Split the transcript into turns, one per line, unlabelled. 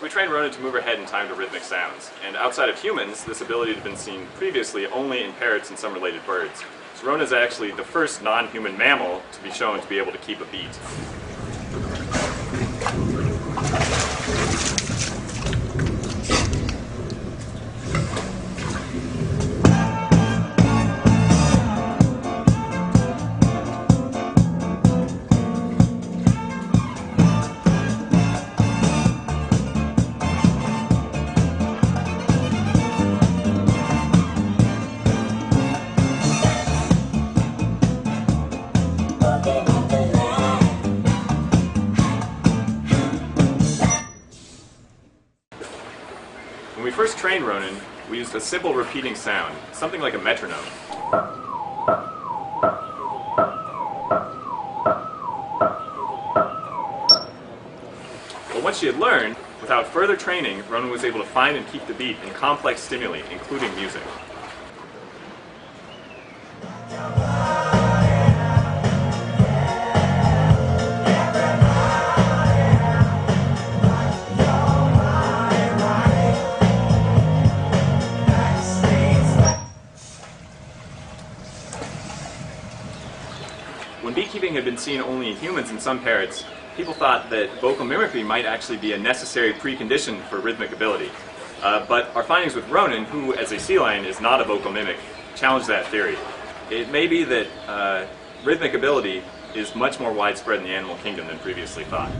So we trained Ronan to move her head in time to rhythmic sounds, and outside of humans, this ability had been seen previously only in parrots and some related birds. So Ronan is actually the first non-human mammal to be shown to be able to keep a beat. When we first trained Ronan, we used a simple repeating sound, something like a metronome. But once she had learned, without further training, Ronan was able to find and keep the beat in complex stimuli, including music. When beat keeping had been seen only in humans and some parrots, people thought that vocal mimicry might actually be a necessary precondition for rhythmic ability. Uh, but our findings with Ronan, who as a sea lion is not a vocal mimic, challenge that theory. It may be that uh, rhythmic ability is much more widespread in the animal kingdom than previously thought.